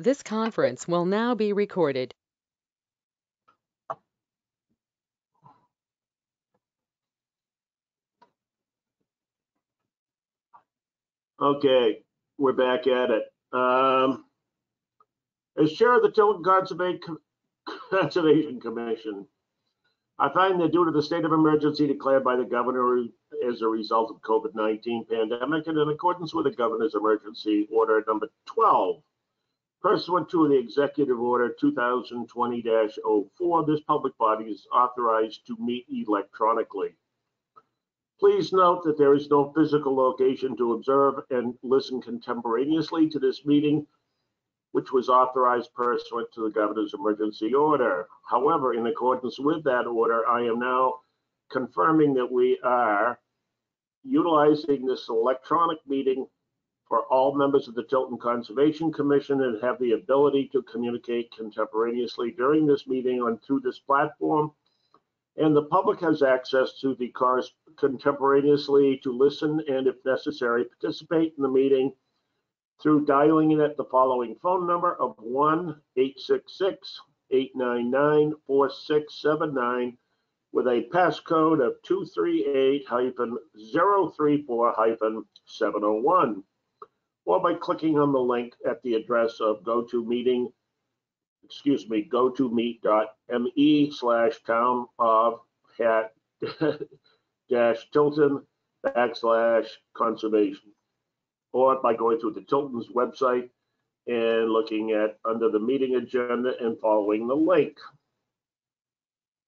This conference will now be recorded. Okay, we're back at it. Um, as chair of the Tilton Conservation, Commission, I find that due to the state of emergency declared by the governor as a result of COVID-19 pandemic and in accordance with the governor's emergency order number 12, pursuant to the executive order 2020-04, this public body is authorized to meet electronically. Please note that there is no physical location to observe and listen contemporaneously to this meeting, which was authorized pursuant to the governor's emergency order. However, in accordance with that order, I am now confirming that we are utilizing this electronic meeting for all members of the Tilton Conservation Commission and have the ability to communicate contemporaneously during this meeting on through this platform. And the public has access to the cars contemporaneously to listen and if necessary, participate in the meeting through dialing in at the following phone number of 1-866-899-4679 with a passcode of 238-034-701 or by clicking on the link at the address of GoToMeeting, excuse me, gotomeet.me slash town of hat dash Tilton backslash conservation. Or by going to the Tilton's website and looking at under the meeting agenda and following the link.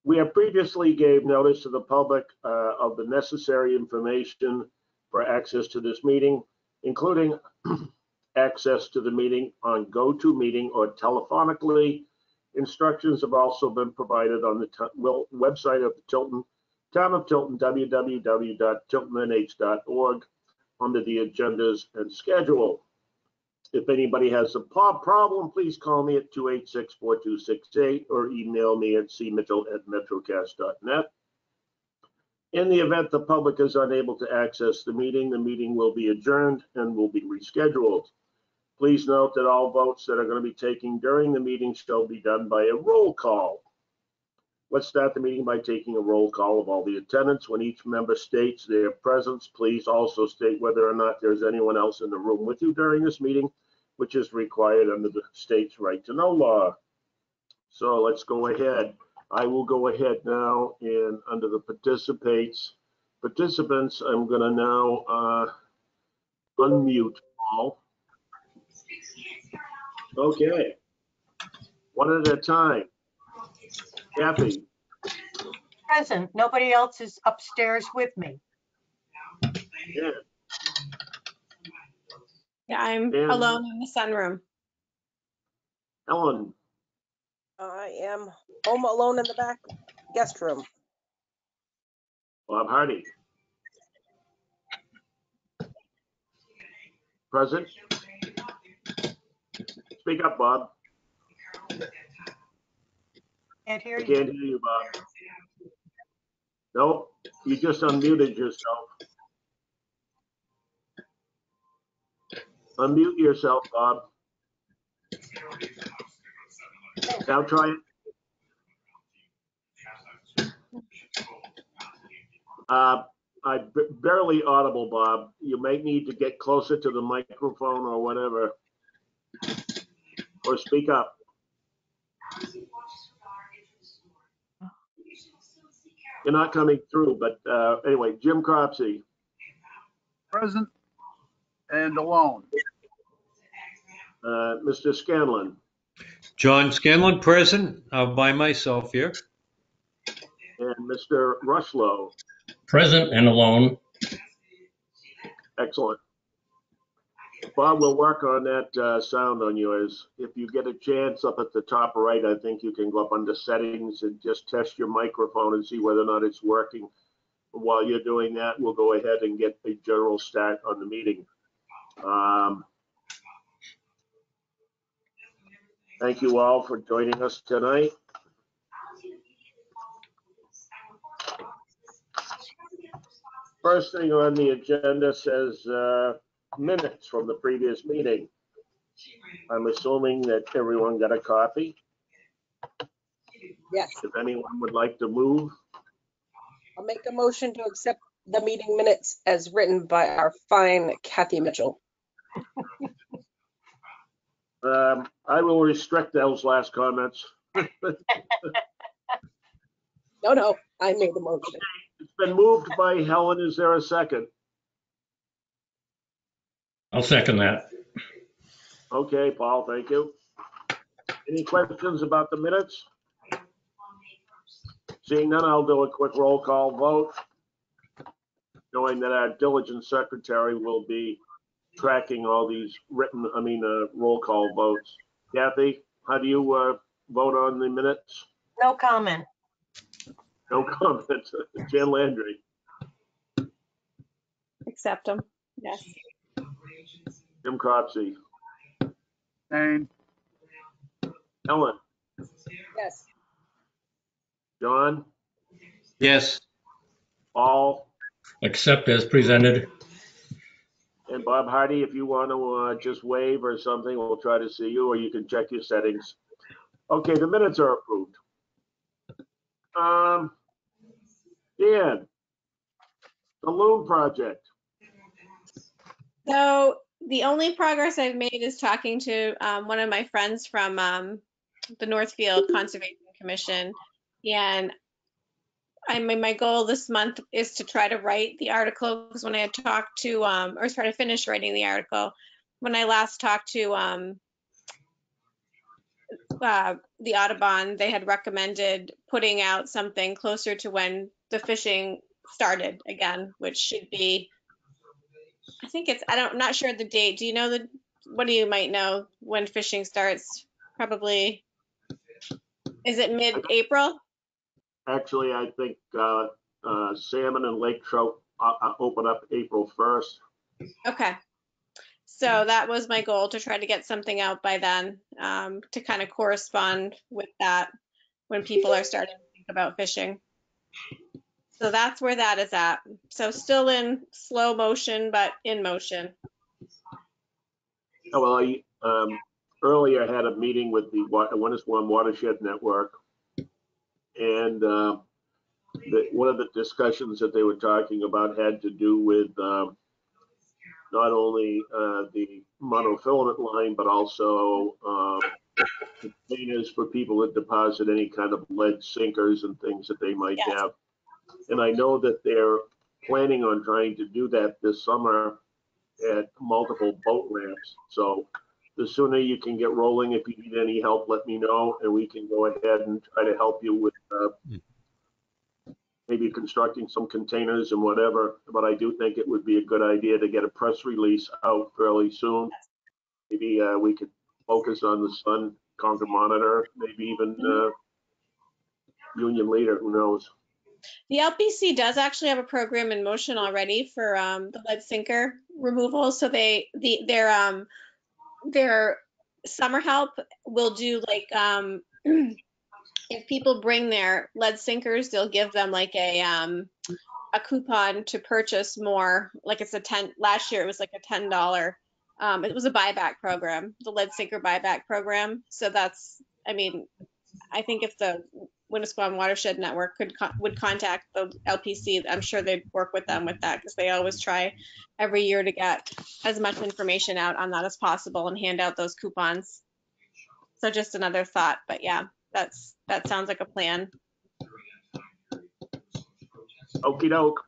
We have previously gave notice to the public uh, of the necessary information for access to this meeting, including access to the meeting on GoToMeeting or telephonically. Instructions have also been provided on the website of the Tilton, Town of Tilton, www.tiltonnh.org, under the agendas and schedule. If anybody has a problem, please call me at 286-4268 or email me at cmitchell@metrocast.net. In the event the public is unable to access the meeting, the meeting will be adjourned and will be rescheduled. Please note that all votes that are going to be taken during the meeting shall be done by a roll call. Let's start the meeting by taking a roll call of all the attendants. When each member states their presence, please also state whether or not there's anyone else in the room with you during this meeting, which is required under the state's right to know law. So let's go ahead. I will go ahead now and under the participates, participants, I'm gonna now uh, unmute all. Okay. One at a time. Kathy, Present, nobody else is upstairs with me. yeah, Yeah, I'm And- alone in the sunroom. Ellen, I am home alone in the back guest room. Bob Hardy. Present. Speak up, Bob. Can't hear I you. can't hear you, Bob. No, you just unmuted yourself. Unmute yourself, Bob. Now try it. Uh, I barely audible, Bob. You may need to get closer to the microphone or whatever. Or speak up. You're not coming through, but uh, anyway, Jim Cropsey, Present and alone. uh, Mr. Scanlon, John Scanlon, present, uh, by myself here. and Mr. Rushlow. Present and alone. Excellent. Bob, we'll work on that uh, sound on yours. If you get a chance up at the top right, I think you can go up under settings and just test your microphone and see whether or not it's working. While you're doing that, we'll go ahead and get a general start on the meeting. Um, Thank you all for joining us tonight. First thing on the agenda says uh, minutes from the previous meeting. I'm assuming that everyone got a copy. Yes, If anyone would like to move, I'll make a motion to accept the meeting minutes as written by our fine Kathy Mitchell. um, I will restrict those last comments. No, no, I made the motion. It's been moved by Helen. Is there a second? I'll second that. Okay, Paul, thank you. Any questions about the minutes? Seeing none, I'll do a quick roll call vote. Knowing that our diligent secretary will be tracking all these written, I mean, uh, roll call votes. Kathy, how do you, uh, vote on the minutes? No comment. No comment. Jan Landry, Accept them. Yes. Jim Cropsey, Same. Helen, Yes, John, Yes, Paul, Accept as presented. And Bob Hardy, if you want to, uh, just wave or something, we'll try to see you, or you can check your settings. Okay, the minutes are approved. Um, Dan, the Loon Project. So the only progress I've made is talking to um, one of my friends from um, the Northfield Conservation Commission. And I mean, my goal this month is to try to write the article because when I had talked to, um, or try to finish writing the article, when I last talked to um, uh, the Audubon, they had recommended putting out something closer to when the fishing started again, which should be I think it's, I don't, I'm not sure the date. Do you know the, what do you might know when fishing starts? Probably, is it mid-April? Actually, I think, uh, uh, salmon and lake trout, uh, uh, open up April first. Okay. So that was my goal to try to get something out by then, um, to kind of correspond with that when people are starting to think about fishing. So that's where that is at. So still in slow motion, but in motion. Oh, well, I, um, earlier I had a meeting with the Wa- Winnisquam Watershed Network. And, uh, the, one of the discussions that they were talking about had to do with, um, not only, uh, the monofilament line, but also, um, containers for people that deposit any kind of lead sinkers and things that they might Yes. have. And I know that they're planning on trying to do that this summer at multiple boat ramps. So the sooner you can get rolling, if you need any help, let me know and we can go ahead and try to help you with, uh, maybe constructing some containers and whatever. But I do think it would be a good idea to get a press release out fairly soon. Maybe, uh, we could focus on the Sun Concord Monitor, maybe even, uh, Union Leader, who knows? The LPC does actually have a program in motion already for um, the lead sinker removal. So they the their um their summer help will do like um if people bring their lead sinkers, they'll give them like a um a coupon to purchase more. Like it's a ten last year it was like a ten dollar um it was a buyback program, the lead sinker buyback program. So that's I mean I think if the Winnisquam Watershed Network could would contact the LPC, I'm sure they'd work with them with that because they always try every year to get as much information out on that as possible and hand out those coupons. So just another thought, but yeah, that's that sounds like a plan. Okey doke.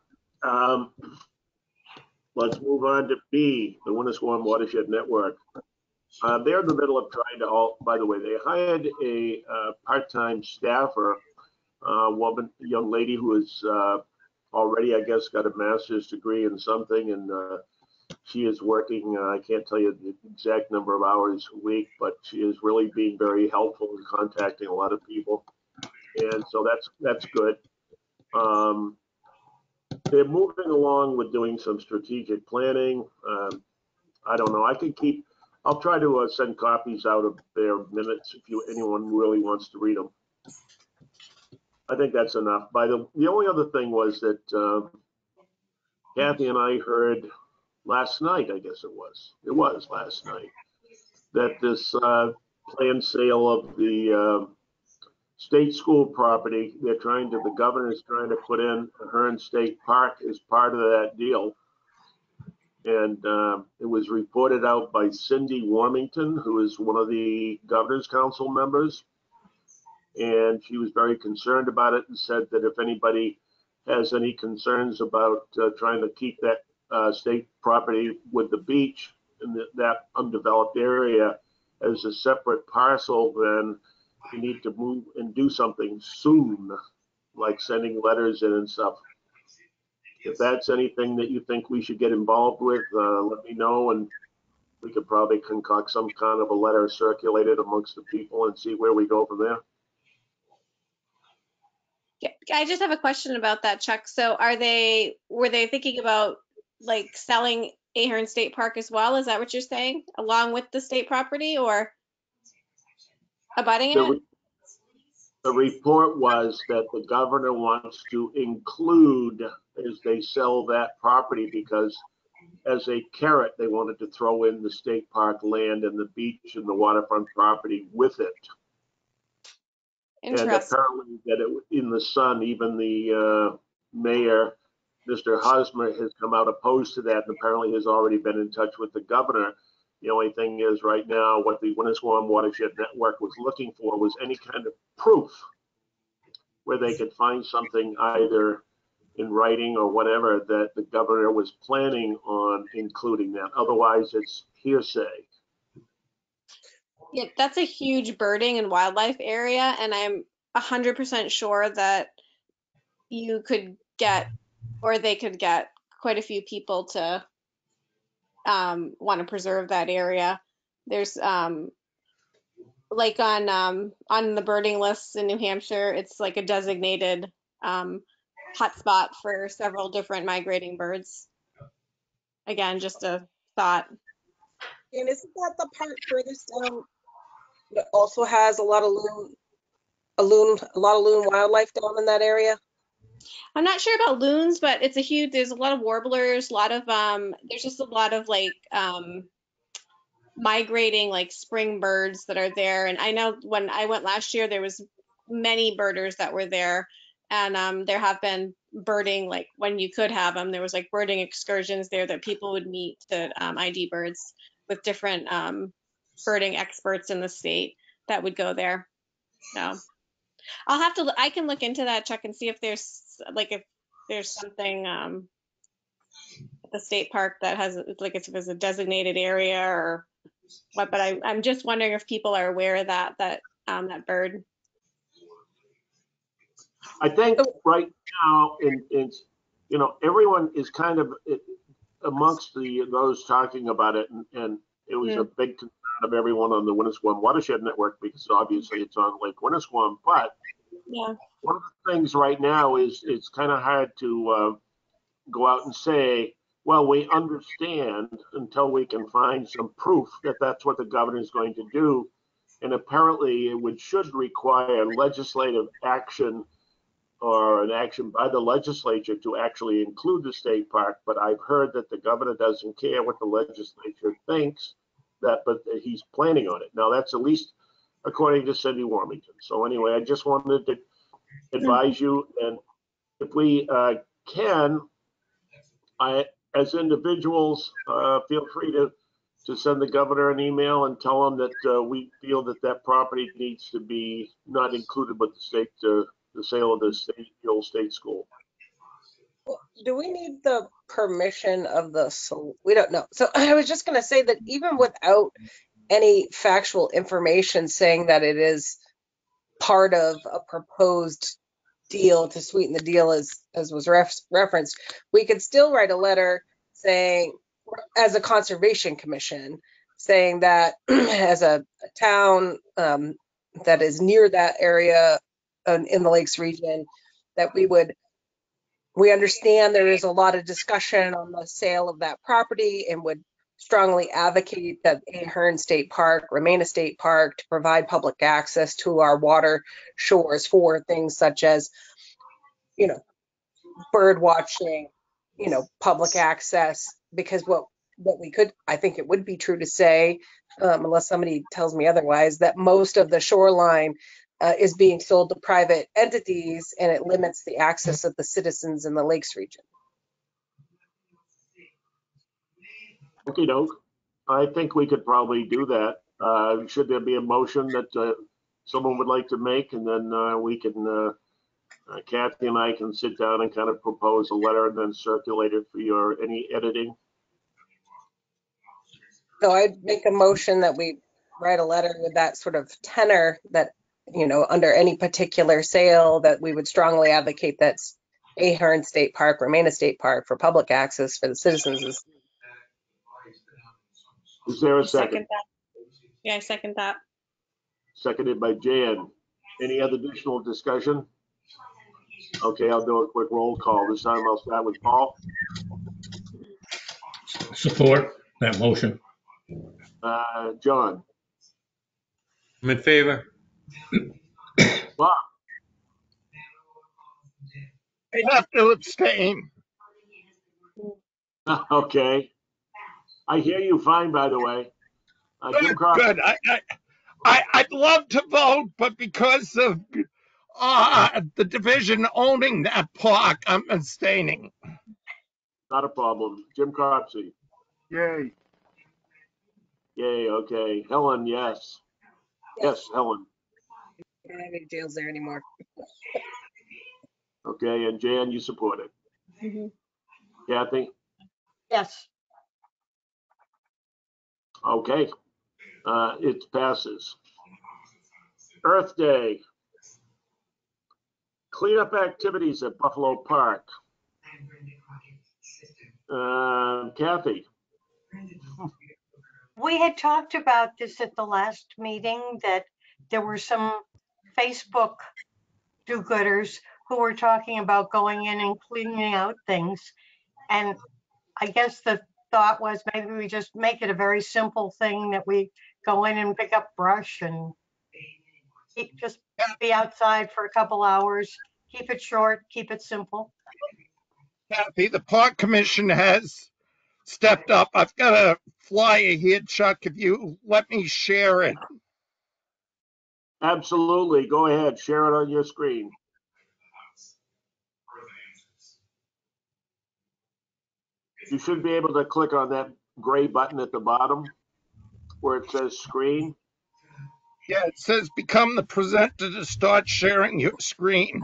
Um, let's move on to B, the Winnisquam Watershed Network. Uh, they're in the middle of trying to all, by the way, they hired a, uh, part-time staffer, uh, woman, young lady who is, uh, already, I guess, got a master's degree in something and, uh, she is working, uh, I can't tell you the exact number of hours a week, but she is really being very helpful in contacting a lot of people. And so that's, that's good. Um, they're moving along with doing some strategic planning. Um, I don't know, I can keep, I'll try to uh, send copies out of their minutes if you, anyone really wants to read them. I think that's enough. By the, the only other thing was that uh, Kathy and I heard last night, I guess it was, it was last night, that this uh, planned sale of the uh, state school property, they're trying to, the governor's trying to put in Ahern State Park as part of that deal. And um, it was reported out by Cinde Warmington, who is one of the governor's council members. And she was very concerned about it and said that if anybody has any concerns about uh, trying to keep that uh, state property with the beach in the- that undeveloped area as a separate parcel, then we need to move and do something soon, like sending letters in and stuff. If that's anything that you think we should get involved with, uh, let me know and we could probably concoct some kind of a letter circulated amongst the people and see where we go from there. Yeah, I just have a question about that, Chuck. So are they, were they thinking about like selling Ahern State Park as well? Is that what you're saying? Along with the state property or abutting The it? The report was that the governor wants to include as they sell that property because as a carrot, they wanted to throw in the state park land and the beach and the waterfront property with it. And apparently that it, in the sun, even the uh, mayor, Mr. Hosmer, has come out opposed to that and apparently has already been in touch with the governor. The only thing is right now, what the Winnisquam Watershed Network was looking for was any kind of proof where they could find something either in writing or whatever that the governor was planning on including that. Otherwise, it's hearsay. Yeah, that's a huge birding and wildlife area, and I'm a hundred percent sure that you could get, or they could get quite a few people to um, want to preserve that area. There's um, like on um, on the birding lists in New Hampshire, it's like a designated um, hotspot for several different migrating birds. Again, just a thought. And isn't that the part furthest down that also has a lot of loon, a loon, a lot of loon wildlife down in that area? I'm not sure about loons, but it's a huge, there's a lot of warblers, a lot of, um, there's just a lot of like, um, migrating like spring birds that are there. And I know when I went last year, there was many birders that were there. And, um, there have been birding, like when you could have them, there was like birding excursions there that people would meet to, um, ID birds with different, um, birding experts in the state that would go there. So. I'll have to, I can look into that, check and see if there's, like, if there's something, um, at the state park that has, like, if there's a designated area or what, but I, I'm just wondering if people are aware of that, that, um, that bird. I think right now, in, in, you know, everyone is kind of it- amongst the, those talking about it, and, and it was a big concern of everyone on the Winnisquam Watershed Network, because obviously it's on Lake Winnisquam, but Yeah, one of the things right now is, it's kind of hard to, uh, go out and say, well, we understand until we can find some proof that that's what the governor is going to do. And apparently it would, should require legislative action or an action by the legislature to actually include the state park. But I've heard that the governor doesn't care what the legislature thinks, that, but he's planning on it. Now, that's at least according to Cinde Warmington. So anyway, I just wanted to advise you, and if we uh, can, I, as individuals, uh, feel free to, to send the governor an email and tell him that uh, we feel that that property needs to be not included with the state, uh, the sale of the state, the old state school. Do we need the permission of the, we don't know. So I was just gonna say that even without any factual information saying that it is part of a proposed deal to sweeten the deal as, as was ref- referenced, we could still write a letter saying, as a conservation commission, saying that as a a town um, that is near that area uh, in the Lakes region, that we would we understand there is a lot of discussion on the sale of that property and would strongly advocate that Ahern State Park remain a state park to provide public access to our water shores for things such as, you know, bird watching, you know, public access, because what, what we could, I think it would be true to say um, unless somebody tells me otherwise, that most of the shoreline uh, is being sold to private entities and it limits the access of the citizens in the Lakes region. Okay, doke. I think we could probably do that. Uh, should there be a motion that, uh, someone would like to make and then, uh, we can, uh, uh, Kathy and I can sit down and kind of propose a letter and then circulate it for your, any editing. So I'd make a motion that we write a letter with that sort of tenor that, you know, under any particular sale, that we would strongly advocate that Ahern State Park remain a state park for public access for the citizens. Is there a second? Second that. Yeah, I second that. Seconded by Jan. Any other additional discussion? Okay, I'll do a quick roll call. This time I'll start with Paul. Support that motion. Uh, John, I'm in favor. I have to abstain. okay. I hear you fine, by the way. Uh, Jim Good, Crocker, good. I, I, I, I'd love to vote, but because of, uh, the division owning that park, I'm abstaining. not a problem. Jim Cropsey, Yay. yay, okay. Helen, yes. Yes, Helen. I don't have any jails there anymore. Okay, and Jan, you support it. Mhm. Kathy? Yes, Okay. Uh, it passes. Earth Day. Cleanup activities at Buffalo Park. Uh, Kathy? we had talked about this at the last meeting, that there were some Facebook do-gooders who were talking about going in and cleaning out things. And I guess the thought was maybe we just make it a very simple thing that we go in and pick up brush and keep- just be outside for a couple hours, keep it short, keep it simple. Kathy, the park commission has stepped up. I've got a flyer here, Chuck, if you let me share it. Absolutely. Go ahead. Share it on your screen. You should be able to click on that gray button at the bottom where it says screen. Yeah, it says become the presenter to start sharing your screen.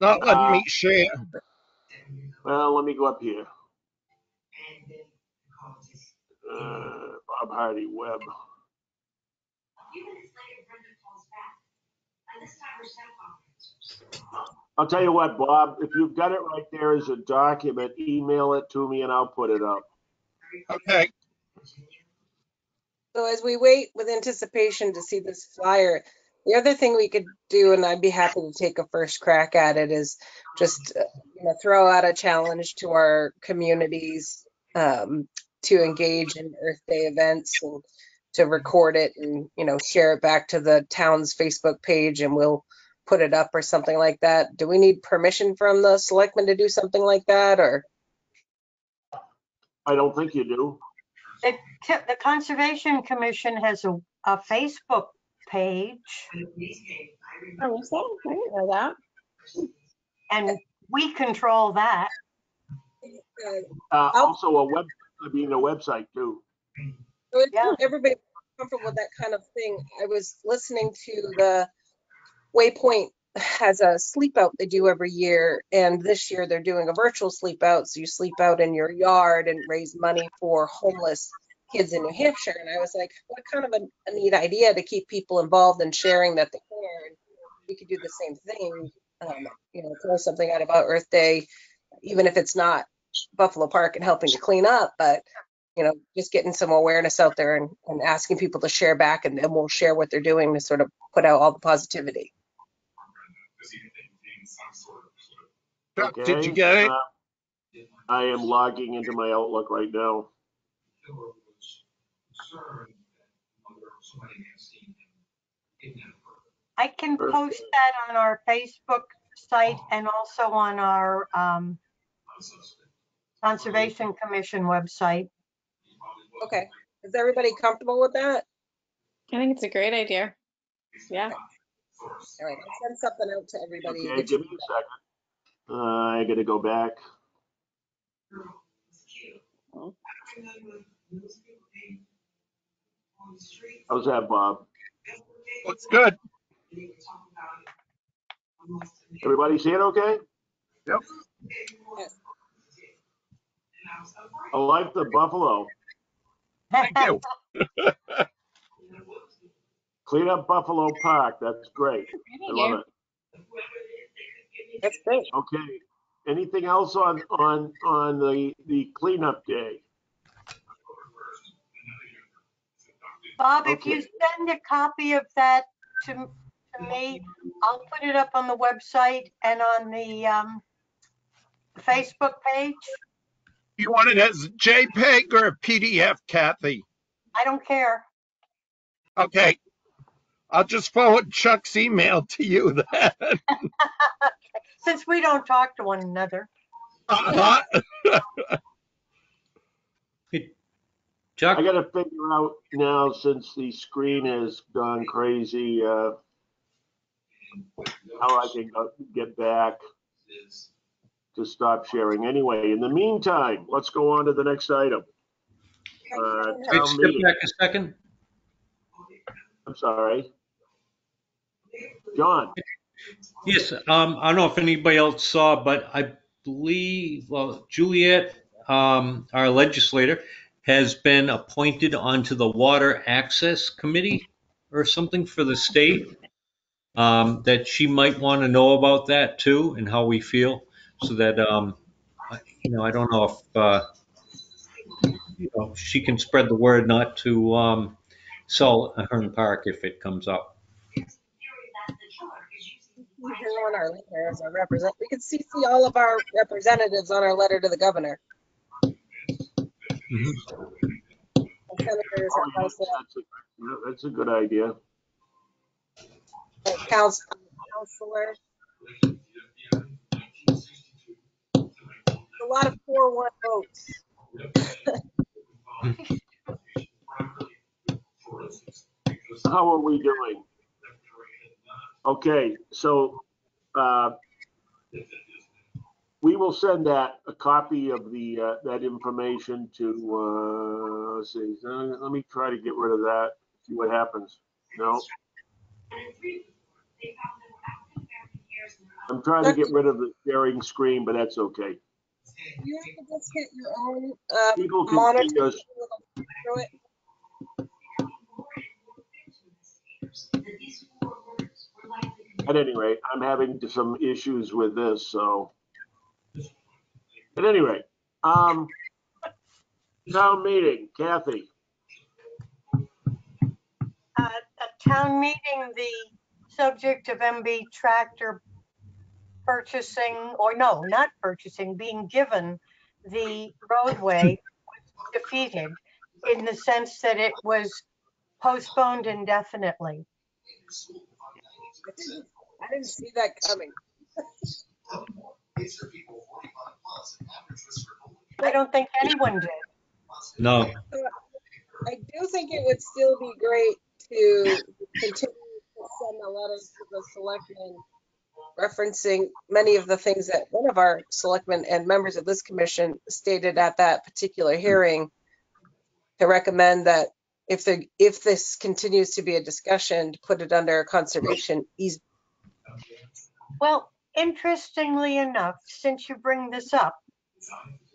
Not letting me uh, share. Well, let me go up here. Uh, Bob Hardy Web. I'll tell you what, Bob, if you've got it right there as a document, email it to me and I'll put it up. Okay, So as we wait with anticipation to see this flyer, the other thing we could do, and I'd be happy to take a first crack at it, is just, uh, you know, throw out a challenge to our communities um, to engage in Earth Day events and to record it and, you know, share it back to the town's Facebook page and we'll put it up or something like that. Do we need permission from the selectmen to do something like that or? I don't think you do. The, the Conservation Commission has a, a Facebook page Oh, is that? I didn't know that. and we control that. uh, Uh, also a web, I mean, a website too. So it's Yeah. everybody comfortable with that kind of thing. I was listening to the Waypoint has a sleep out they do every year, and this year they're doing a virtual sleep out. So you sleep out in your yard and raise money for homeless kids in New Hampshire. And I was like, what kind of a, a neat idea to keep people involved and sharing that they care. And we could do the same thing. Um, you know, throw something out about Earth Day, even if it's not Buffalo Park and helping to clean up, but you know, just getting some awareness out there and, and asking people to share back and then we'll share what they're doing to sort of put out all the positivity. Chuck, did you get it? uh, I am logging into my Outlook right now. I can post that on our Facebook site and also on our um, Conservation Commission website. Okay, is everybody comfortable with that? I think it's a great idea. Yeah. All right, I'll send something out to everybody. Okay, give me a second. Uh, I gotta go back. How's that, Bob? Looks good. Everybody see it okay? Yep. Yes. I like the buffalo. Thank you. Clean up Buffalo Park. That's great. I love it. That's great. Okay. Anything else on, on, on the, the cleanup day? Bob, if you send a copy of that to, to me, I'll put it up on the website and on the um, Facebook page. You want it as a JPEG or a PDF, Kathy? I don't care. Okay. I'll just forward Chuck's email to you then. Since we don't talk to one another. Uh-huh. Chuck, I gotta figure out now, since the screen has gone crazy, uh, how I can go- get back to stop sharing. Anyway, in the meantime, let's go on to the next item. Uh, wait, town step meeting. back a second. I'm sorry. John, Yes, um, I don't know if anybody else saw, but I believe, well, Juliet, um, our legislator, has been appointed onto the Water Access Committee or something for the state. Um, that she might want to know about that too and how we feel, so that, um, I- you know, I don't know if, uh, you know, she can spread the word not to, um, sell Ahern Park if it comes up. We can on our letter as a represent, we could CC all of our representatives on our letter to the governor. And Senators oh, yeah, that's a- yeah, that's a good idea. council, counselor. A lot of four one votes. How are we doing? Okay, so, uh, we will send that, a copy of the, uh, that information to, uh, let's see, uh, let me try to get rid of that, see what happens. No? I'm trying to get rid of the sharing screen, but that's okay. You have to just get your own, uh, People can monitor. see us, through it. at any rate, I'm having some issues with this, so. At any rate, um, town meeting, Kathy. Uh, At town meeting, the subject of MB tractor purchasing, or no, not purchasing, being given the roadway was defeated in the sense that it was postponed indefinitely. I didn't- I didn't see that coming. I don't think anyone did. No, I do think it would still be great to continue to send a letter to the selectmen referencing many of the things that one of our selectmen and members of this commission stated at that particular hearing to recommend that if the, if this continues to be a discussion, to put it under a conservation easement. Well, interestingly enough, since you bring this up,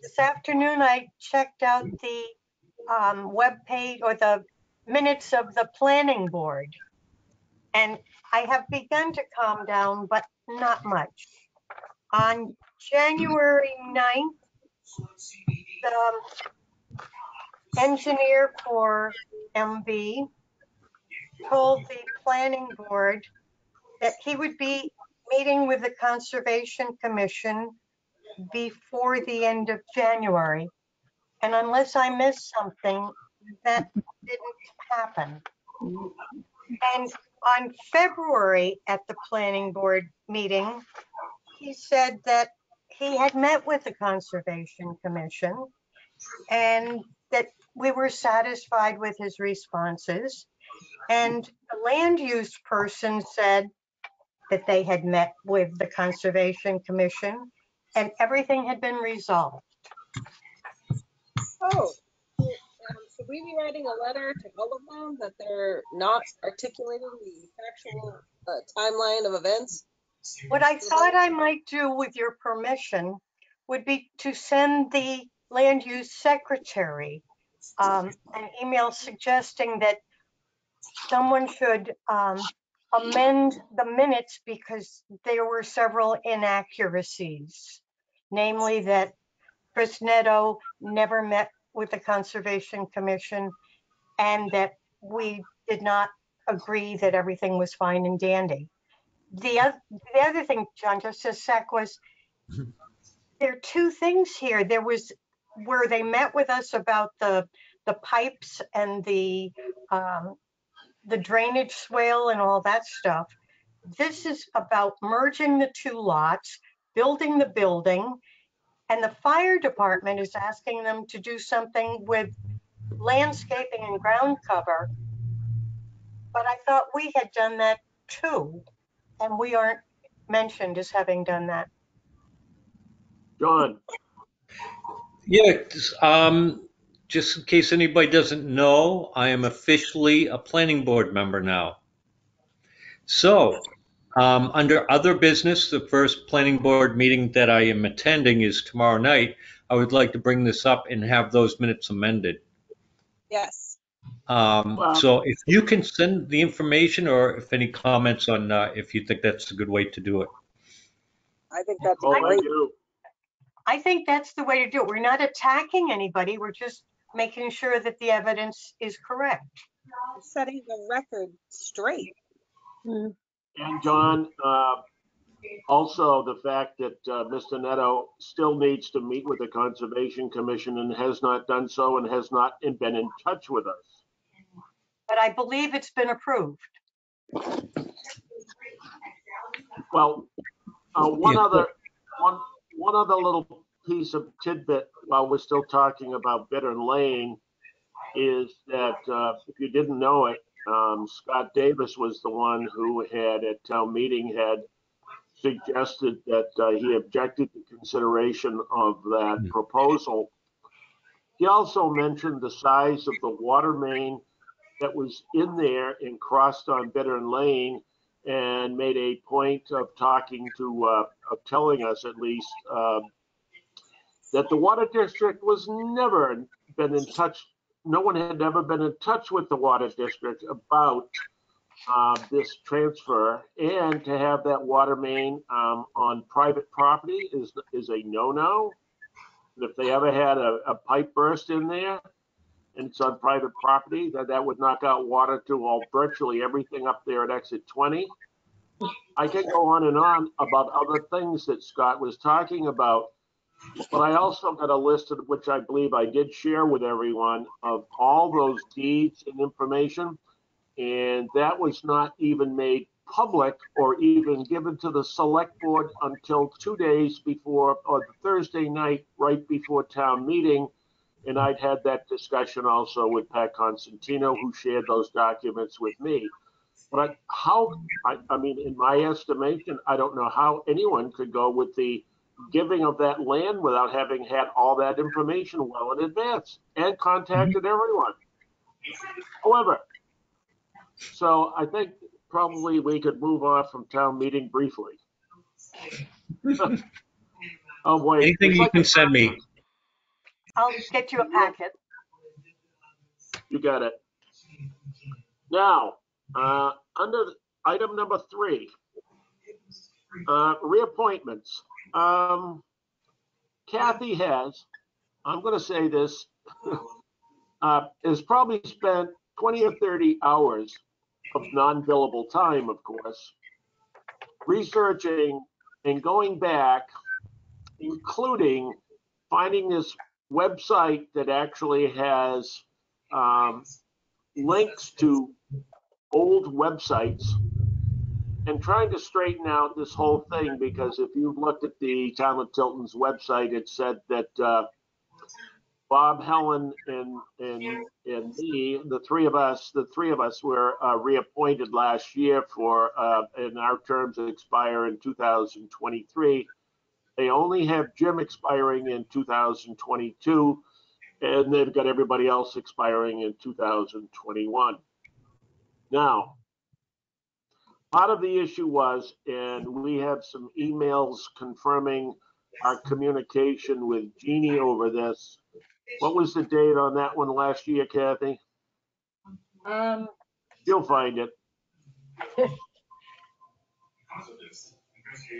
this afternoon I checked out the um, webpage or the minutes of the planning board. And I have begun to calm down, but not much. On January 9th, the engineer for MB told the planning board that he would be meeting with the Conservation Commission before the end of January. And unless I missed something, that didn't happen. And on February at the planning board meeting, he said that he had met with the Conservation Commission and that we were satisfied with his responses. And the land use person said that they had met with the Conservation Commission and everything had been resolved. Oh, should we be writing a letter to all of them that they're not articulating the factual uh, timeline of events? What I thought I might do with your permission would be to send the land use secretary um, an email suggesting that someone should um, amend the minutes because there were several inaccuracies. Namely that Chris Neto never met with the Conservation Commission and that we did not agree that everything was fine and dandy. The other, the other thing, John, just a sec, was there are two things here. There was where they met with us about the, the pipes and the, um, the drainage swale and all that stuff. This is about merging the two lots, building the building, and the fire department is asking them to do something with landscaping and ground cover. But I thought we had done that too, and we aren't mentioned as having done that. John, Yeah, um, just in case anybody doesn't know, I am officially a planning board member now. So, um, under other business, the first planning board meeting that I am attending is tomorrow night. I would like to bring this up and have those minutes amended. Yes. Um, Wow. so if you can send the information or if any comments on, uh, if you think that's a good way to do it. I think that's oh, I great. do. I think that's the way to do it. We're not attacking anybody. We're just making sure that the evidence is correct. Setting the record straight. And John, uh, also the fact that uh, Mr. Neto still needs to meet with the Conservation Commission and has not done so and has not been in touch with us. But I believe it's been approved. Well, uh, one Yeah. other, one, one other little piece of tidbit while we're still talking about Bittern Lane is that, uh, if you didn't know it, um, Scott Davis was the one who had at town meeting had suggested that, uh, he objected to consideration of that Hmm. proposal. He also mentioned the size of the water main that was in there and crossed on Bittern Lane and made a point of talking to, uh, of telling us at least, um, that the water district was never been in touch, no one had ever been in touch with the water district about, uh, this transfer and to have that water main, um, on private property is, is a no-no. If they ever had a, a pipe burst in there, and it's on private property, that that would knock out water to all virtually everything up there at exit 20. I can go on and on about other things that Scott was talking about. But I also got a list of, which I believe I did share with everyone, of all those deeds and information. And that was not even made public or even given to the select board until two days before, or Thursday night, right before town meeting. And I'd had that discussion also with Pat Consentino, who shared those documents with me. But how, I, I mean, in my estimation, I don't know how anyone could go with the giving of that land without having had all that information well in advance and contacted everyone. However, so I think probably we could move on from town meeting briefly. Oh, boy. Anything it's you like can a send me. I'll get you a packet. You got it. Now, uh, under item number three, uh, reappointments. Um, Kathy has, I'm gonna say this, uh, has probably spent 20 or 30 hours of non-billable time, of course, researching and going back, including finding this website that actually has um, links to old websites and trying to straighten out this whole thing because if you've looked at the town of Tilton's website, it said that uh, Bob, Helen, and and and me, the three of us, the three of us were uh, reappointed last year for uh, and our terms expire in 2023. They only have Jim expiring in 2022, and they've got everybody else expiring in 2021. Now, part of the issue was, and we have some emails confirming our communication with Jeannie over this. What was the date on that one last year, Kathy? Um, You'll find it.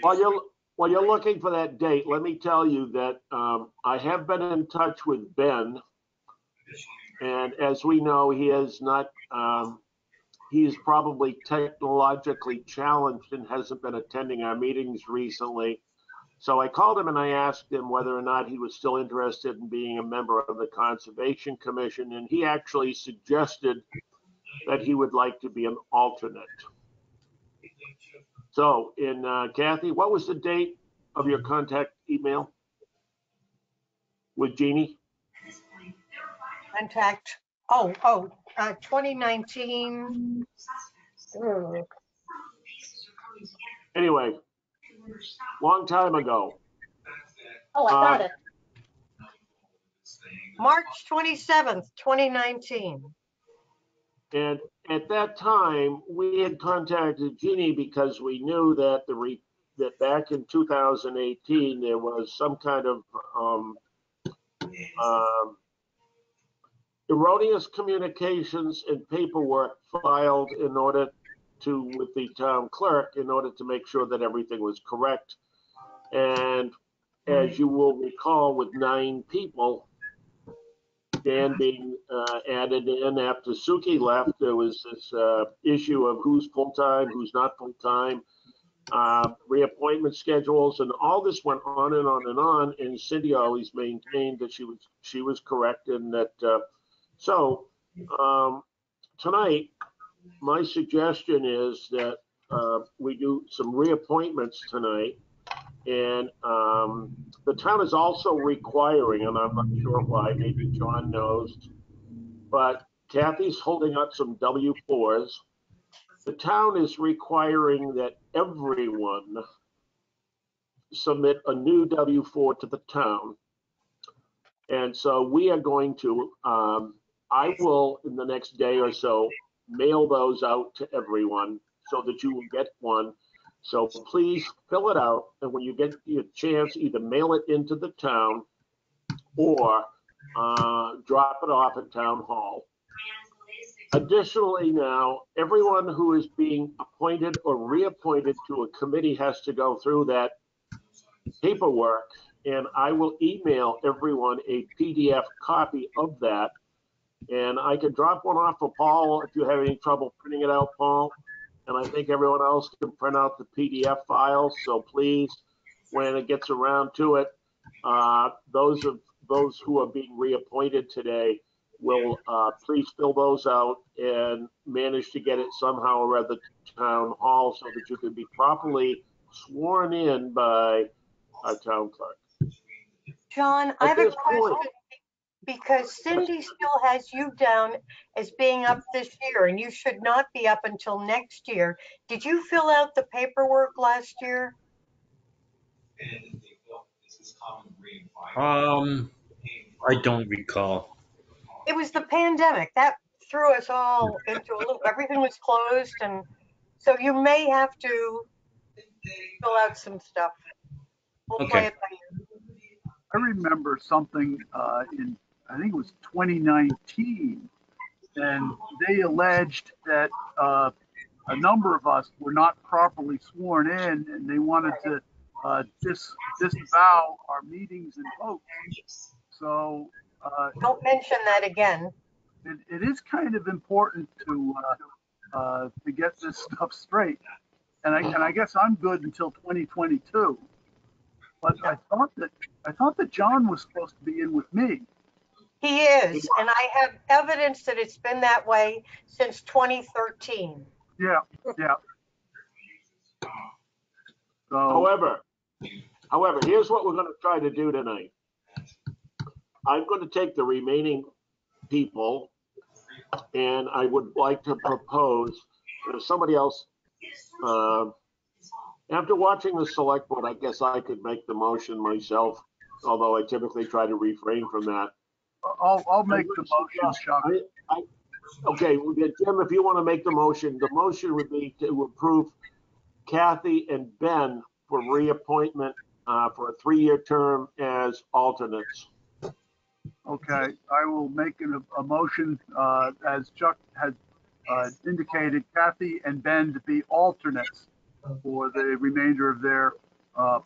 While you're, while you're looking for that date, let me tell you that um, I have been in touch with Ben. And as we know, he has not, um, he's probably technologically challenged and hasn't been attending our meetings recently. So I called him and I asked him whether or not he was still interested in being a member of the Conservation Commission, and he actually suggested that he would like to be an alternate. So, in uh, Kathy, what was the date of your contact email with Jeannie? contact, oh, oh, uh, 2019. Hmm, Anyway, long time ago. Oh, I Uh, got it. March 27th, 2019. And at that time, we had contacted Jeannie because we knew that the re, that back in 2018, there was some kind of, um, um, erroneous communications and paperwork filed in order to, with the town clerk, in order to make sure that everything was correct. And as you will recall, with nine people, Dan being uh, added in after Suki left, there was this uh, issue of who's full-time, who's not full-time, uh, reappointment schedules, and all this went on and on and on. And Cindy always maintained that she was she was correct and that. So um, tonight, my suggestion is that uh, we do some reappointments tonight. And um, the town is also requiring, and I'm not sure why, maybe John knows, but Kathy's holding up some W-4s. The town is requiring that everyone submit a new W-4 to the town. And so we are going to, um, I will, in the next day or so, mail those out to everyone so that you will get one. So please fill it out, and when you get your chance, either mail it into the town or uh, drop it off at town hall. Additionally, now, everyone who is being appointed or reappointed to a committee has to go through that paperwork, and I will email everyone a PDF copy of that. And I can drop one off for Paul if you have any trouble printing it out, Paul. And I think everyone else can print out the PDF files, so please, when it gets around to it, uh, those of, those who are being reappointed today will, uh, please fill those out and manage to get it somehow or other to town hall so that you can be properly sworn in by a town clerk. John, I have a this point- question because Cindy still has you down as being up this year and you should not be up until next year. Did you fill out the paperwork last year? Um, I don't recall. It was the pandemic. That threw us all into a little, everything was closed and so you may have to fill out some stuff. We'll play Okay. it by ear. I remember something uh, in, I think it was 2019, and they alleged that uh, a number of us were not properly sworn in, and they wanted to uh, dis disavow our meetings and votes. So uh, Don't mention that again. it, it is kind of important to uh, uh, to get this stuff straight. And I and I guess I'm good until 2022. But I thought that I thought that John was supposed to be in with me. He is, and I have evidence that it's been that way since 2013. Yeah, yeah. So, However, however, here's what we're gonna try to do tonight. I'm gonna take the remaining people and I would like to propose, if somebody else, uh, after watching the select board, I guess I could make the motion myself, although I typically try to refrain from that. I'll, I'll make the motion, Chuck. I- Okay, well, Jim, if you want to make the motion, the motion would be to approve Kathy and Ben for reappointment uh, for a three-year term as alternates. Okay, I will make an- a motion, uh, as Chuck had uh, indicated, Kathy and Ben to be alternates for the remainder of their, uh,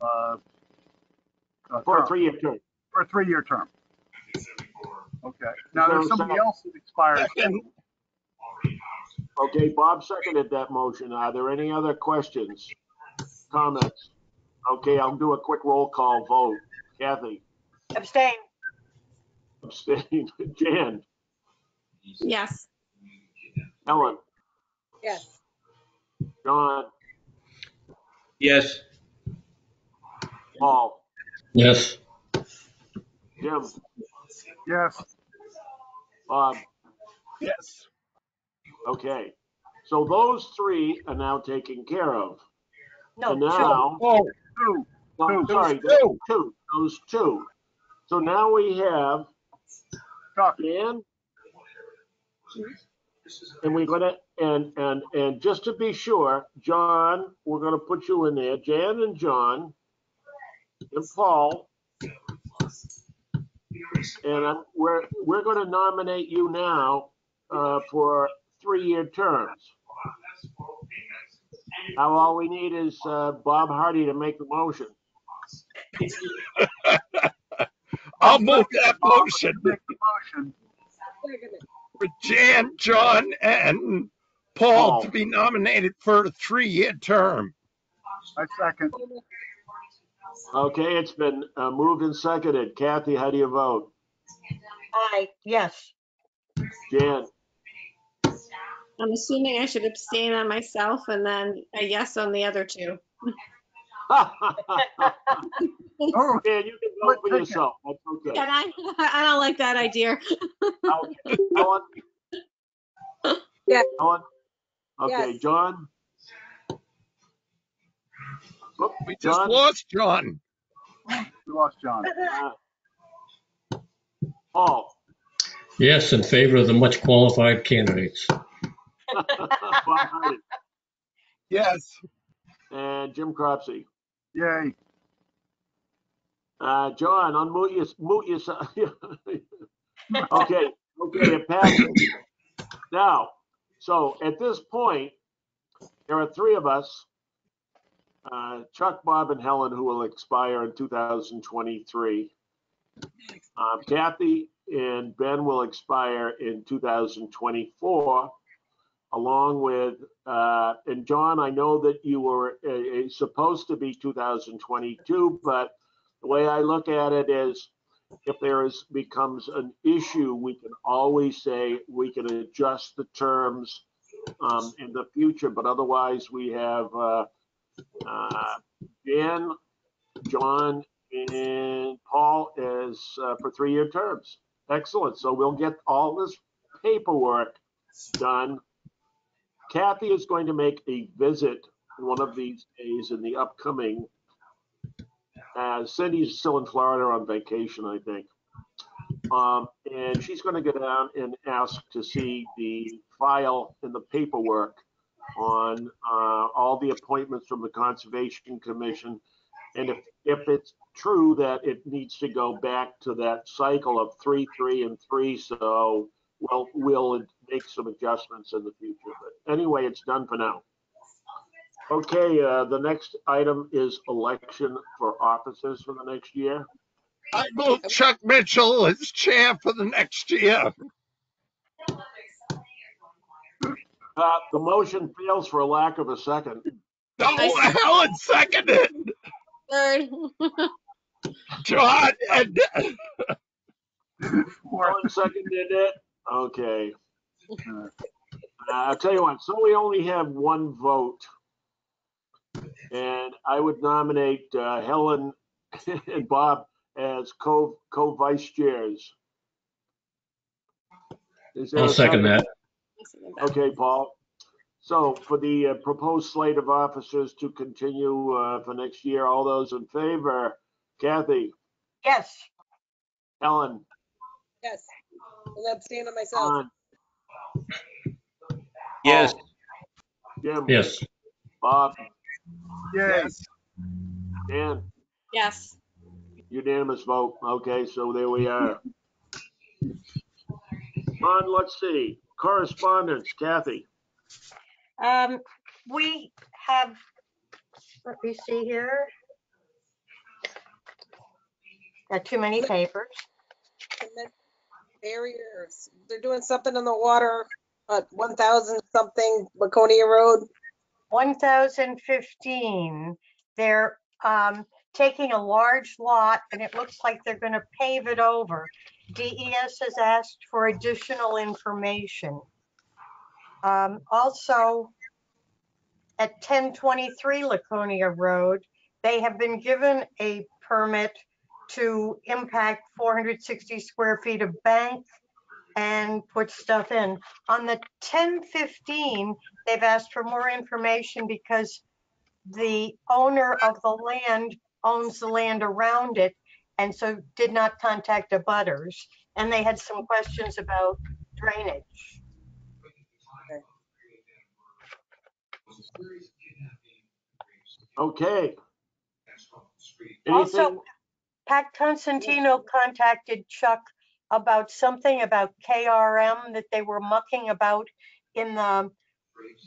uh, uh, For a term, three-year term. for a three-year term. Okay, now there's somebody else that expires. Okay, Bob seconded that motion. Are there any other questions, comments? Okay, I'll do a quick roll call vote. Kathy, Abstain. abstain. Jan, Yes. Ellen, Yes. John, Yes, Paul, Yes, Jim, Yes, Bob. Yes. Okay, so those three are now taken care of. No, And two. now, Oh, two, no, two. sorry, Those two. two, those two. So now we have Chuck, Dan. And we're gonna, and, and, and just to be sure, John, we're gonna put you in there, Jan and John. And Paul. And I'm, we're, we're gonna nominate you now, uh, for three-year terms. Now, all we need is, uh, Bob Hardy to make the motion. I'll move that motion make the motion. for Jan, John, and Paul Paul. to be nominated for a three-year term. I second. Okay, it's been, uh, moved and seconded. Kathy, how do you vote? Aye, yes. Jan? I'm assuming I should abstain on myself and then a yes on the other two. Oh, Dan, you can vote for yourself. That's okay. And I, I don't like that idea. Okay, Ellen? Yeah. Ellen? Okay, Yes. John? Oop, We just John? lost John. we lost John. Uh, Paul? yes, in favor of the much qualified candidates. Bob Hardy, Yes. And Jim Cropsey? Yay. Uh, John, unmute your, mute yourself. Okay, okay, it passes. Now, so at this point, there are three of us. Uh, Chuck, Bob, and Helen, who will expire in 2023. Um, Kathy and Ben will expire in 2024, along with, uh, and John, I know that you were uh, uh, supposed to be 2022, but the way I look at it is if there is, becomes an issue, we can always say we can adjust the terms um, in the future, but otherwise we have uh, uh, Dan, John, and Paul is uh, for three-year terms. Excellent. So we'll get all this paperwork done. Kathy is going to make a visit one of these days in the upcoming. Uh, Cindy's still in Florida on vacation, I think. Um, and she's going to go down and ask to see the file and the paperwork on uh, all the appointments from the Conservation Commission. And if, if it's true that it needs to go back to that cycle of three, three, and three, so we'll, we'll make some adjustments in the future. But anyway, it's done for now. Okay, uh, the next item is election for officers for the next year. I move Chuck Mitchell as chair for the next year. Uh, the motion fails for a lack of a second. No, I- Helen seconded. Third. John and Fourth. Seconded it. Okay. Uh, I'll tell you what, so we only have one vote. And I would nominate uh, Helen and Bob as co, co-vice chairs. Is there I'll a second that. Okay, Paul. So for the uh, proposed slate of officers to continue uh, for next year, all those in favor? Kathy, Yes, Ellen, Yes. And abstain on myself. Don, Yes, Jim, Yes, Bob, Yay. Dan, Yes. unanimous vote. Okay, so there we are. On, let's see, correspondence, Kathy. um, we have, let me see here. Got too many papers. Barriers. They're doing something in the water at one thousand something Laconia Road. 1015. They're um, taking a large lot and it looks like they're going to pave it over. DES has asked for additional information. Um, Also, at 1023 Laconia Road, they have been given a permit to impact 460 square feet of bank and put stuff in. On the 1015, they've asked for more information because the owner of the land owns the land around it and so did not contact the butters. And they had some questions about drainage. Okay. Also, Pat Consentino contacted Chuck about something about KRM that they were mucking about in the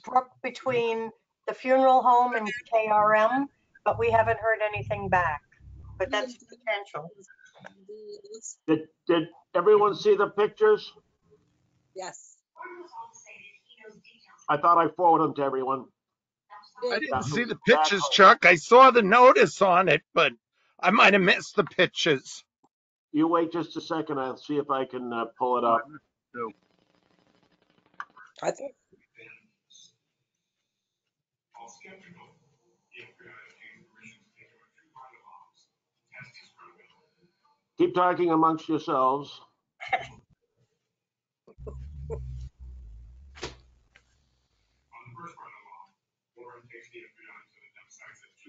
brook between the funeral home and KRM, but we haven't heard anything back. But that's potential. did, did everyone see the pictures? Yes. I thought I forwarded them to everyone. I didn't see the pictures, Chuck. I saw the notice on it, but I might have missed the pictures. You wait just a second, I'll see if I can uh, pull it up. So, I think Keep talking amongst yourselves.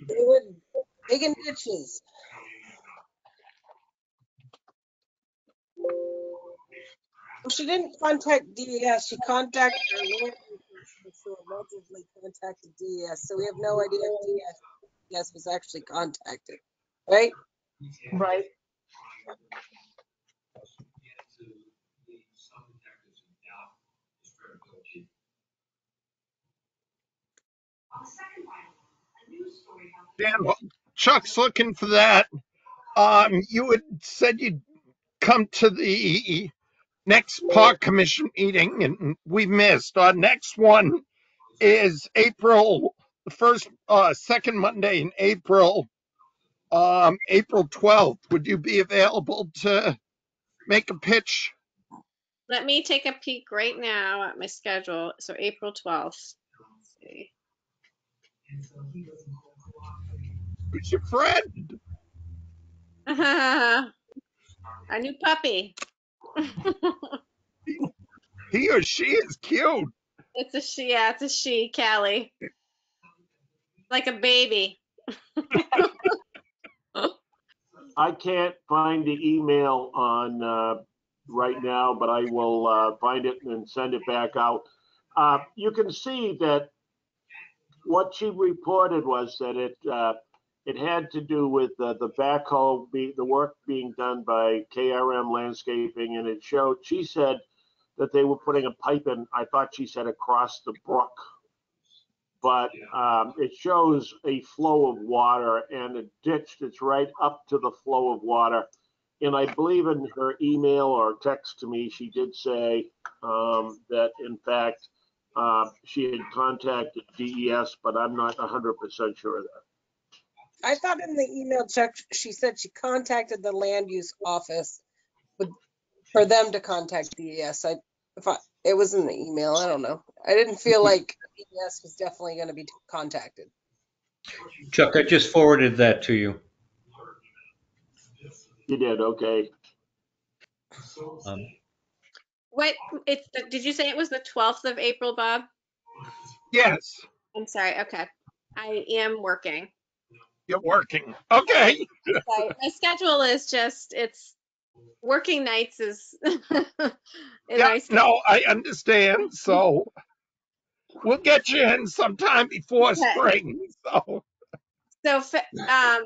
they were digging ditches. Well, She didn't contact DES. She contacted her lawyer. who allegedly contacted DES. So we have no idea if DES was actually contacted, right? Right. Dan, Chuck's looking for that. Um, you had said you'd come to the next park commission meeting and we missed. Our next one is April, the first, uh, second Monday in April, um, April 12th. Would you be available to make a pitch? Let me take a peek right now at my schedule. So April 12th. Let's see. Who's your friend? A new puppy. He or she is cute. It's a she. Yeah, it's a she, Callie. Like a baby. I can't find the email on, uh, right now, but I will, uh, find it and send it back out. Uh, you can see that what she reported was that it, uh, it had to do with uh, the backhoe, be, the work being done by KRM Landscaping, and it showed, she said that they were putting a pipe in, I thought she said across the brook. But, um, it shows a flow of water and a ditch that's right up to the flow of water. And I believe in her email or text to me, she did say, um, that in fact, uh, she had contacted DES, but I'm not hundred percent sure of that. I thought in the email check, she said she contacted the land use office with, for them to contact DES. I, if I, it was in the email, I don't know. I didn't feel like DES was definitely gonna be contacted. Chuck, I just forwarded that to you. You did, okay. Um, What, it's, the- did you say it was the 12th of April, Bob? Yes, I'm sorry, okay. I am working. you're working. Okay. Sorry, My schedule is just, it's, working nights is. is Yeah, no, I understand. So we'll get you in sometime before Okay. spring. So So, um,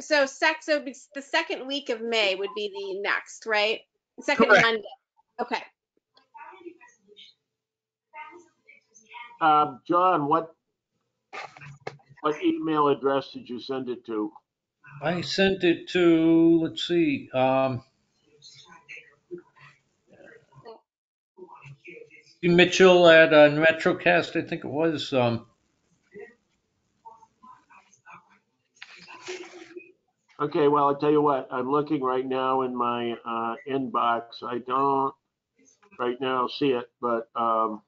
so sec, so the second week of May would be the next, right? Second Correct. Monday. Okay. Um, John, what, what email address did you send it to? I sent it to, let's see, um, Mitchell at uh, Metrocast, I think it was. Um, Okay, well, I'll tell you what, I'm looking right now in my, uh, inbox. I don't right now see it, but, um,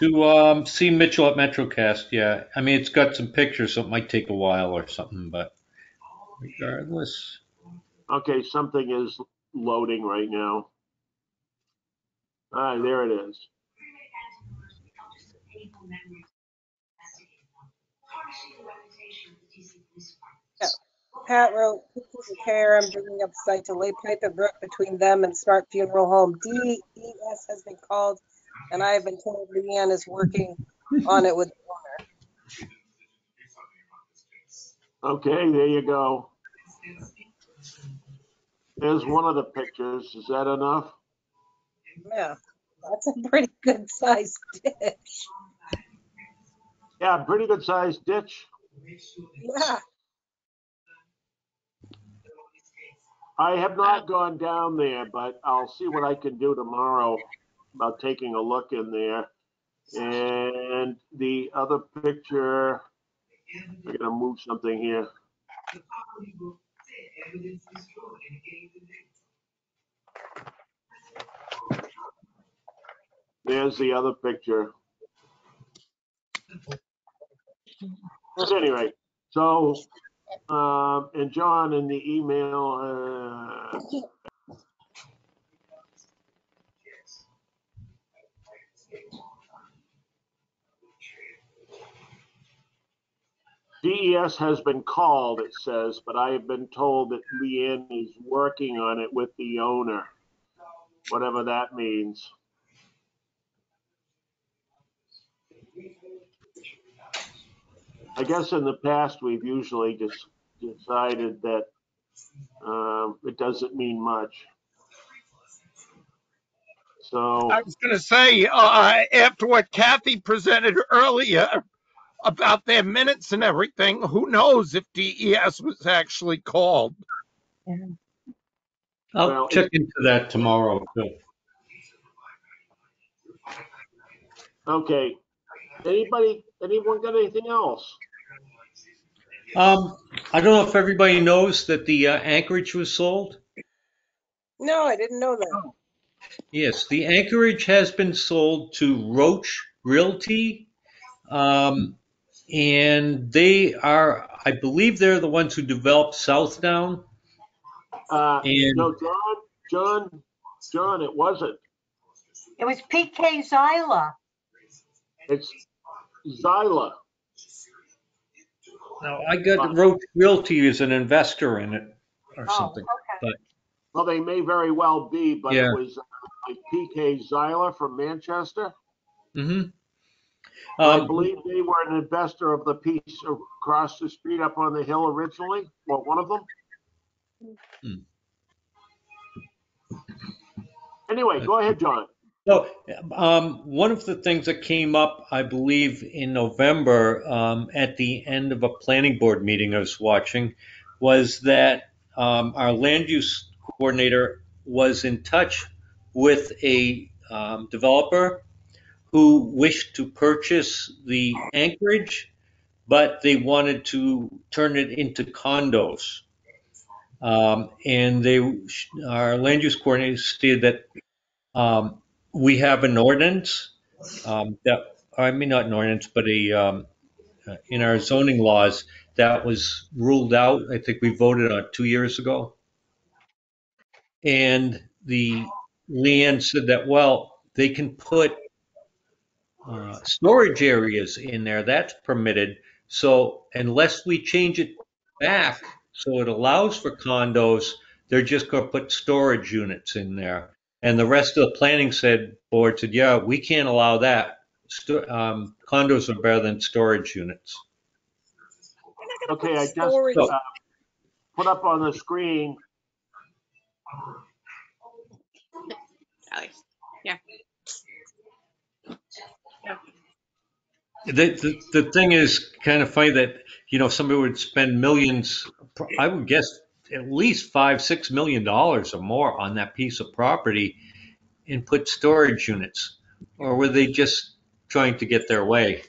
to um, see Mitchell at Metrocast, yeah. I mean, it's got some pictures, so it might take a while or something, but regardless. okay, something is loading right now. Ah, there it is. Pat wrote, "Pieces of care, I'm bringing up site to lay pipe and brook between them and Smart Funeral Home. DES has been called, and I have been told Leanne is working on it with the owner. Okay, there you go. There's one of the pictures. Is that enough? Yeah, that's a pretty good sized ditch. Yeah, pretty good sized ditch. Yeah, I have not gone down there, but I'll see what I can do tomorrow about taking a look in there. And the other picture, I gotta move something here. There's the other picture. At any rate, so, um, and John in the email, uh, DES has been called, it says, but I have been told that Leanne is working on it with the owner, whatever that means. I guess in the past, we've usually just decided that um, it doesn't mean much. So, I was going to say, uh, after what Kathy presented earlier about their minutes and everything, who knows if DES was actually called? I'll Well, check into that tomorrow. too. okay. Anybody, anyone got anything else? Um, I don't know if everybody knows that the uh, Anchorage was sold. no, I didn't know that. Yes, the Anchorage has been sold to Roche Realty. Um, and they are, I believe they're the ones who developed Southdown. Uh, And no, John, John, John, it wasn't. It was PK Zyla. It's Zyla. now I got Roche Realty as an investor in it or Oh, something. okay. Well, they may very well be, but Yeah. it was uh, like PK Zyla from Manchester. Hmm I Um, believe they were an investor of the piece across the street up on the hill originally, or one of them. Hmm. Anyway, go ahead, John. So, um, one of the things that came up, I believe, in November, um, at the end of a planning board meeting I was watching, was that um, our land use coordinator was in touch with a um, developer who wished to purchase the Anchorage, but they wanted to turn it into condos. Um, and they, our land use coordinator stated that um, we have an ordinance um, that, I mean, not an ordinance, but a, um, uh, in our zoning laws, that was ruled out. I think we voted on two years ago. And the land said that, well, they can put uh, storage areas in there, that's permitted. So unless we change it back so it allows for condos, they're just gonna put storage units in there. And the rest of the planning said, board said, yeah, we can't allow that. Sto- um, Condos are better than storage units. We're not gonna Okay, I just, uh, put up on the screen, Alex. The, the, the thing is kind of funny that, you know, somebody would spend millions, I would guess at least five, six million dollars or more on that piece of property and put storage units. Or were they just trying to get their way?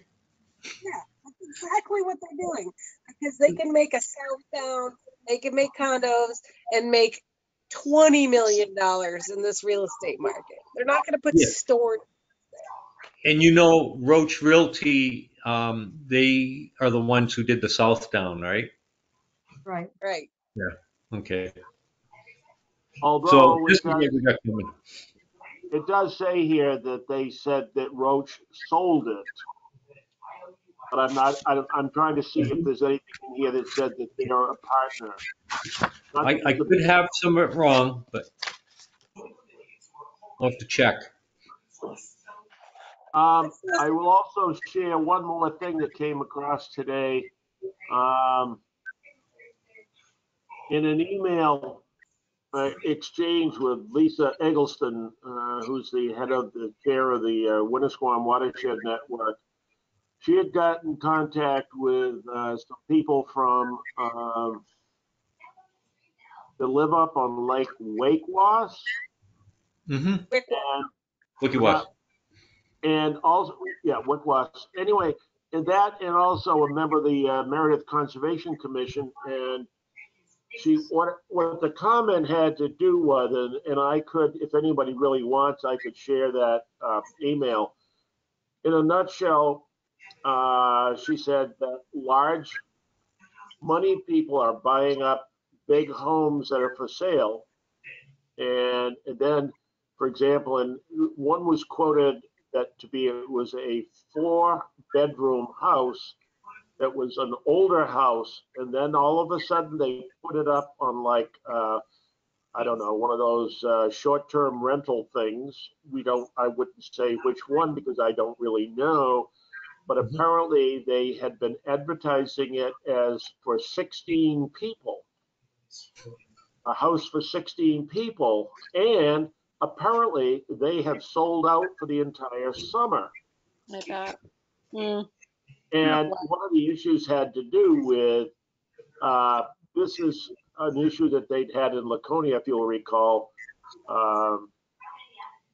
That's exactly what they're doing, because they can make a south down, they can make condos and make twenty million dollars in this real estate market. They're not gonna put Yeah. storage. And you know, Roche Realty, um, they are the ones who did the Southdown, right? Right. Right. Yeah. Okay. although So this is got- what we got coming. it does say here that they said that Roche sold it. But I'm not, I'm, I'm trying to see if there's anything in here that said that they are a partner. Not I, I could have some of it wrong, but I'll have to check. Um, I will also share one more thing that came across today. Um, in an email uh, exchange with Lisa Eggleston, uh, who's the head of the chair of the uh, Winnisquam Watershed Network, she had gotten in contact with uh, some people from um, that live up on Lake Wakewas. Mm-hmm. Quick, And Look what. And also, yeah, Wickwas. Anyway, and that, and also a member of the uh, Meredith Conservation Commission. And she, what, what the comment had to do was, and, and I could, if anybody really wants, I could share that uh, email. In a nutshell, uh, she said that large money people are buying up big homes that are for sale. And, and then, for example, and one was quoted that to be, it was a four-bedroom house that was an older house, and then all of a sudden they put it up on like, uh, I don't know, one of those uh, short-term rental things. We don't, I wouldn't say which one because I don't really know, but Mhm. apparently they had been advertising it as for 16 people. A house for 16 people, and apparently they have sold out for the entire summer. I bet. Mm, And one of the issues had to do with, uh, this is an issue that they'd had in Laconia, if you'll recall. Um,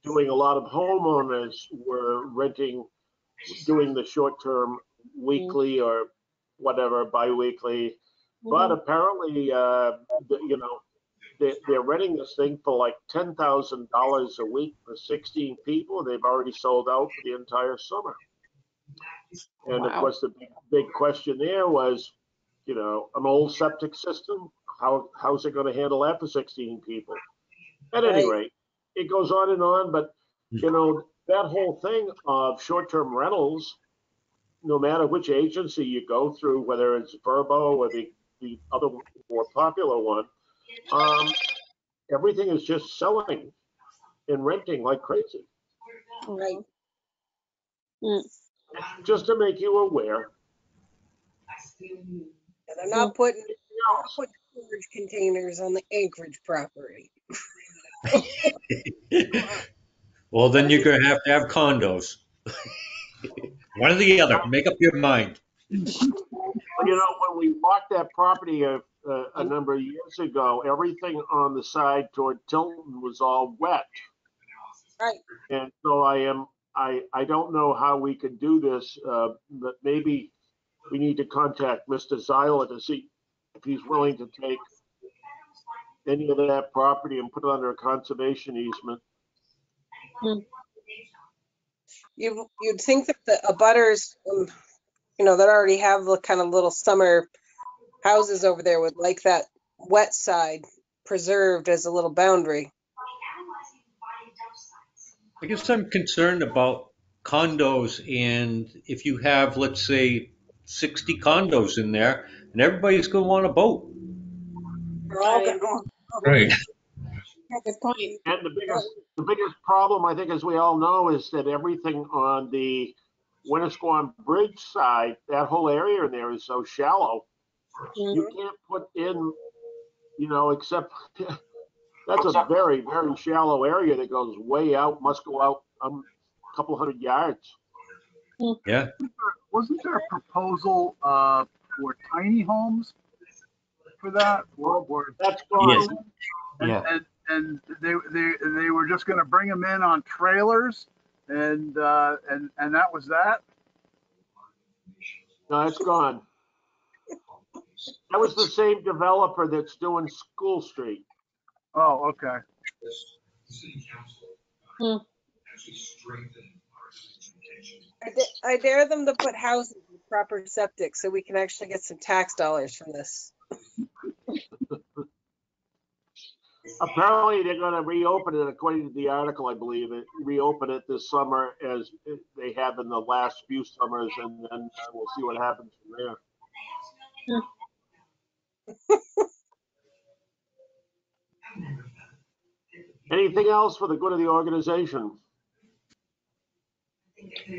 doing a lot of homeowners were renting, doing the short-term weekly or whatever, bi-weekly. But mhm. apparently, uh, you know, they, they're renting this thing for like ten thousand dollars a week for sixteen people. They've already sold out for the entire summer. And of course, the big, big question there was, you know, an old septic system. How how's it going to handle that for sixteen people? At any Right. rate, it goes on and on. But you know, that whole thing of short-term rentals, no matter which agency you go through, whether it's VRBO or the the other more popular one, um, everything is just selling and renting like crazy. right. Just to make you aware. And they're not putting, not putting storage containers on the Anchorage property. Well, then you're gonna have to have condos. One or the other, make up your mind. You know, when we bought that property a, a, a number of years ago, everything on the side toward Tilton was all wet. Right. And so I am, I, I don't know how we could do this, uh, but maybe we need to contact Mr. Zyla to see if he's willing to take any of that property and put it under a conservation easement. you, you'd think that the abutters, um, you know, that already have the kind of little summer houses over there would like that wet side preserved as a little boundary. I guess I'm concerned about condos and if you have, let's say, 60 condos in there and everybody's going to want a boat. We're all gonna- Right. Good point. And the biggest, the biggest problem, I think, as we all know, is that everything on the Winnisquam Bridge side, that whole area in there is so shallow. You Mhm. can't put in, you know, except, that's a very, very shallow area that goes way out, must go out um, a couple hundred yards. Yeah. Wasn't there a proposal uh, for tiny homes for that? Or, or That's gone. Yes. and, Yeah. and, and they, they, they were just gonna bring them in on trailers and, uh, and, and that was that? No, it's gone. That was the same developer that's doing School Street. Oh, okay. I da- I dare them to put houses with proper septic so we can actually get some tax dollars from this. Apparently, they're gonna reopen it, according to the article, I believe, it reopen it this summer as they have in the last few summers, and then uh, we'll see what happens from there. Anything else for the good of the organization?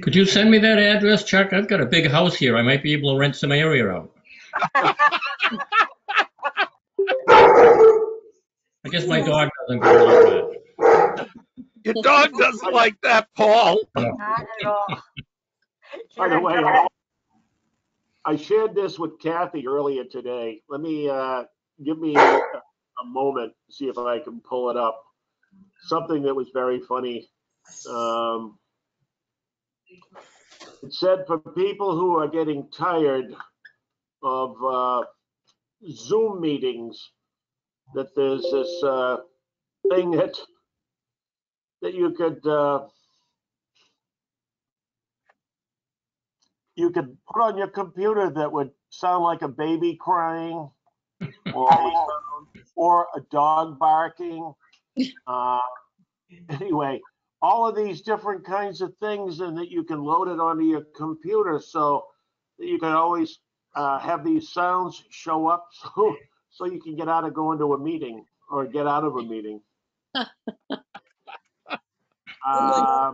Could you send me that address, Chuck? I've got a big house here. I might be able to rent some area out. I guess my dog doesn't go like that. Your dog doesn't like that, Paul. Not at all. By the way, in I- shared this with Kathy earlier today. Let me, uh, give me a a moment, see if I can pull it up. Something that was very funny. Um, It said for people who are getting tired of, uh, Zoom meetings, that there's this, uh, thing that, that you could, you could put on your computer that would sound like a baby crying or, or a dog barking. Uh, anyway, all of these different kinds of things and that you can load it onto your computer so that you can always uh, have these sounds show up so, so you can get out of going to a meeting or get out of a meeting. Uh,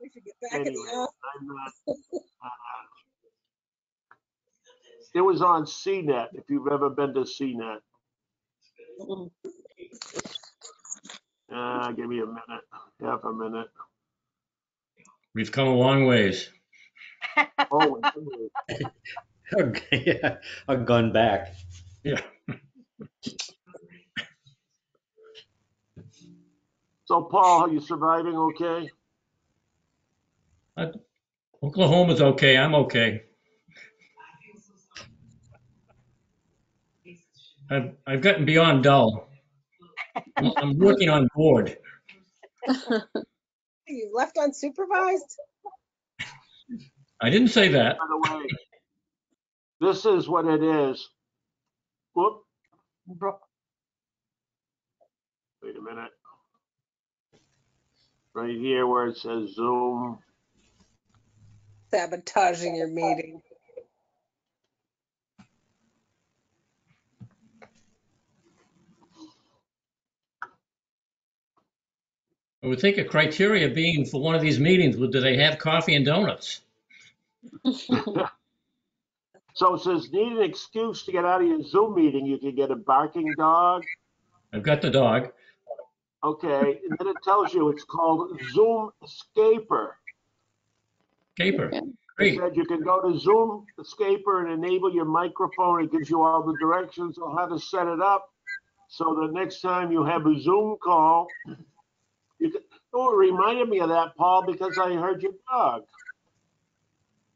We should get back in Anyway. the office. I'm not, uh, It was on CNET, if you've ever been to CNET. Uh, give me a minute, half a minute. We've come a long ways. Oh, Yeah, I've gone back. Yeah. so Paul, are you surviving okay? Oklahoma's okay. I'm okay. I've, I've gotten beyond dull. I'm I'm working on board. You left unsupervised? I didn't say that. By the way, this is what it is. Whoop, Bro- wait a minute. Right here where it says Zoom. Sabotaging your meeting. I would think a criteria being for one of these meetings would, do they have coffee and donuts? So it says, need an excuse to get out of your Zoom meeting, you can get a barking dog. I've got the dog. Okay, and then it tells you it's called Zoom Escaper. Caper. It Great. said you can go to Zoom Escaper and enable your microphone. It gives you all the directions on how to set it up. So the next time you have a Zoom call, you can, oh, it reminded me of that, Paul, because I heard your dog.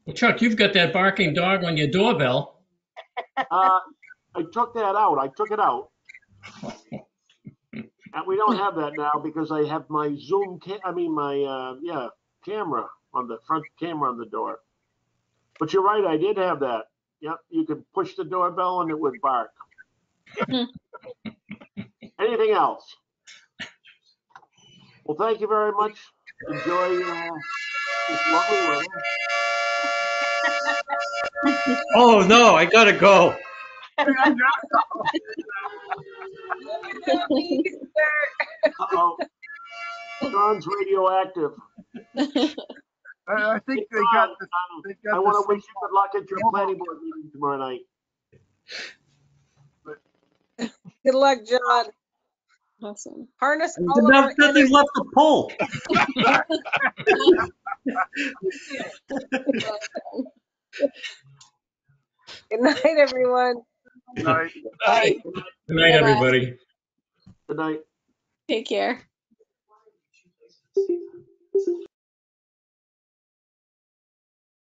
Well, Chuck, you've got that barking dog on your doorbell. Uh, I took that out. I took it out. And we don't have that now because I have my Zoom, ca- I mean, my, uh, yeah, camera. On the front camera on the door. But you're right, I did have that. Yep, you could push the doorbell and it would bark. Anything else? Well, thank you very much. Enjoy uh, this lovely weather. Oh, no, I gotta go. Uh-oh. John's radioactive. I, I think they got the, John, they I want to wish you good luck at your planning board meeting tomorrow night. Good luck, John. Awesome. Harness There's all of our nothing energy. left to pull. Good night, everyone. right. Good night, everybody. Good night. Take care.